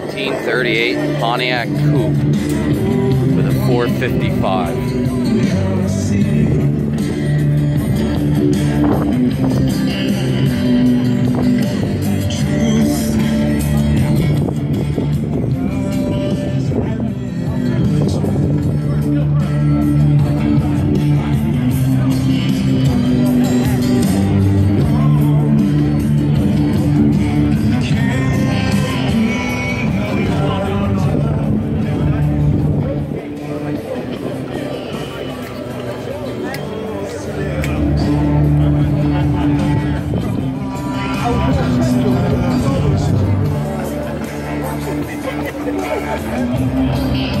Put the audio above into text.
1938 Pontiac Coupe with a 455. Thank you.